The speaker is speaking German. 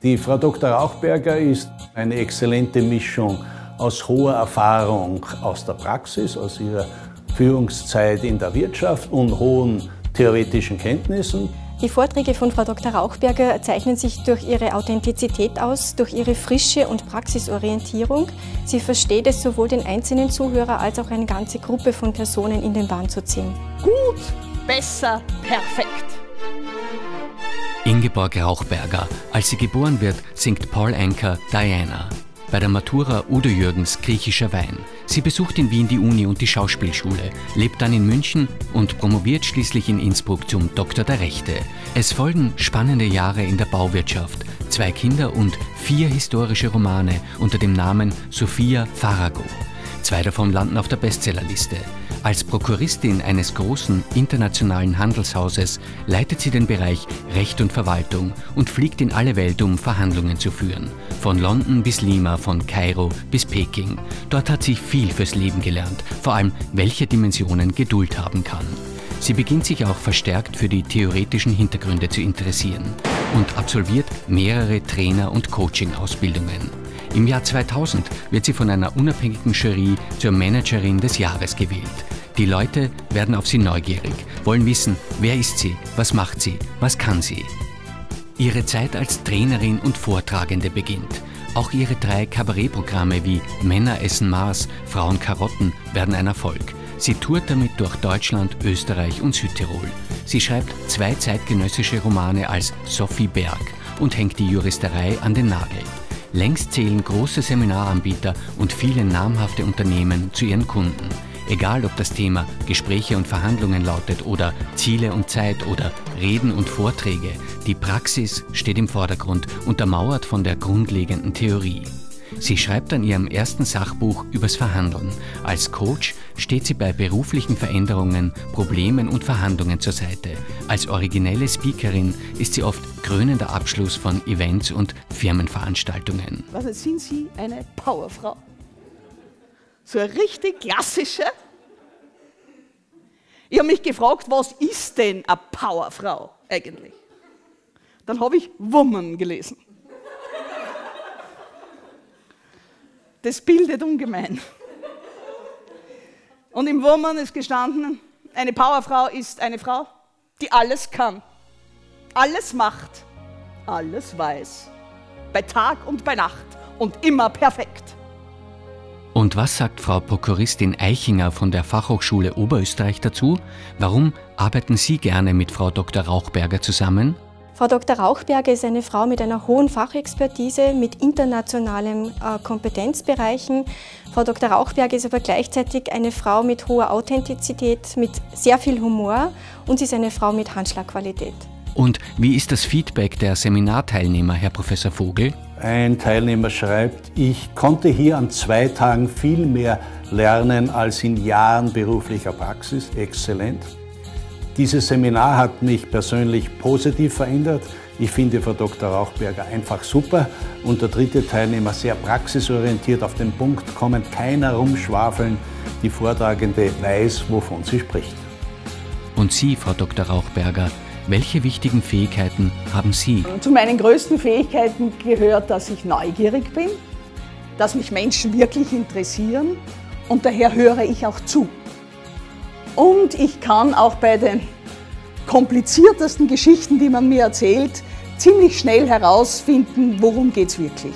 Die Frau Dr. Rauchberger ist eine exzellente Mischung aus hoher Erfahrung aus der Praxis, aus ihrer Führungszeit in der Wirtschaft und hohen theoretischen Kenntnissen. Die Vorträge von Frau Dr. Rauchberger zeichnen sich durch ihre Authentizität aus, durch ihre Frische und Praxisorientierung. Sie versteht es, sowohl den einzelnen Zuhörer als auch eine ganze Gruppe von Personen in den Bann zu ziehen. Gut, besser, perfekt. Ingeborg Rauchberger. Als sie geboren wird, singt Paul Anker Diana. Bei der Matura Udo Jürgens griechischer Wein. Sie besucht in Wien die Uni und die Schauspielschule, lebt dann in München und promoviert schließlich in Innsbruck zum Doktor der Rechte. Es folgen spannende Jahre in der Bauwirtschaft, zwei Kinder und vier historische Romane unter dem Namen Sophia Farago. Zwei davon landen auf der Bestsellerliste. Als Prokuristin eines großen internationalen Handelshauses leitet sie den Bereich Recht und Verwaltung und fliegt in alle Welt, um Verhandlungen zu führen. Von London bis Lima, von Kairo bis Peking. Dort hat sie viel fürs Leben gelernt, vor allem welche Dimensionen Geduld haben kann. Sie beginnt sich auch verstärkt für die theoretischen Hintergründe zu interessieren und absolviert mehrere Trainer- und Coaching-Ausbildungen. Im Jahr 2000 wird sie von einer unabhängigen Jury zur Managerin des Jahres gewählt. Die Leute werden auf sie neugierig, wollen wissen, wer ist sie, was macht sie, was kann sie. Ihre Zeit als Trainerin und Vortragende beginnt. Auch ihre drei Kabarettprogramme wie Männer essen Mars, Frauen Karotten werden ein Erfolg. Sie tourt damit durch Deutschland, Österreich und Südtirol. Sie schreibt zwei zeitgenössische Romane als Sophie Berg und hängt die Juristerei an den Nagel. Längst zählen große Seminaranbieter und viele namhafte Unternehmen zu ihren Kunden. Egal ob das Thema Gespräche und Verhandlungen lautet oder Ziele und Zeit oder Reden und Vorträge, die Praxis steht im Vordergrund, untermauert von der grundlegenden Theorie. Sie schreibt an ihrem ersten Sachbuch übers Verhandeln. Als Coach steht sie bei beruflichen Veränderungen, Problemen und Verhandlungen zur Seite. Als originelle Speakerin ist sie oft krönender Abschluss von Events und Firmenveranstaltungen. Was sind Sie eine Powerfrau? So eine richtig klassische. Ich habe mich gefragt, was ist denn eine Powerfrau eigentlich? Dann habe ich Woman gelesen. Das bildet ungemein. Und im Woman ist gestanden, eine Powerfrau ist eine Frau, die alles kann, alles macht, alles weiß, bei Tag und bei Nacht und immer perfekt. Und was sagt Frau Prokuristin Eichinger von der Fachhochschule Oberösterreich dazu? Warum arbeiten Sie gerne mit Frau Dr. Rauchberger zusammen? Frau Dr. Rauchberger ist eine Frau mit einer hohen Fachexpertise, mit internationalen äh, Kompetenzbereichen. Frau Dr. Rauchberger ist aber gleichzeitig eine Frau mit hoher Authentizität, mit sehr viel Humor und sie ist eine Frau mit Handschlagqualität. Und wie ist das Feedback der Seminarteilnehmer, Herr Professor Vogel? Ein Teilnehmer schreibt, ich konnte hier an zwei Tagen viel mehr lernen als in Jahren beruflicher Praxis. Exzellent. Dieses Seminar hat mich persönlich positiv verändert. Ich finde Frau Dr. Rauchberger einfach super und der dritte Teilnehmer sehr praxisorientiert auf den Punkt kommen, keiner rumschwafeln. Die Vortragende weiß, wovon sie spricht. Und Sie, Frau Dr. Rauchberger, welche wichtigen Fähigkeiten haben Sie? Zu meinen größten Fähigkeiten gehört, dass ich neugierig bin, dass mich Menschen wirklich interessieren und daher höre ich auch zu. Und ich kann auch bei den kompliziertesten Geschichten, die man mir erzählt, ziemlich schnell herausfinden, worum geht es wirklich.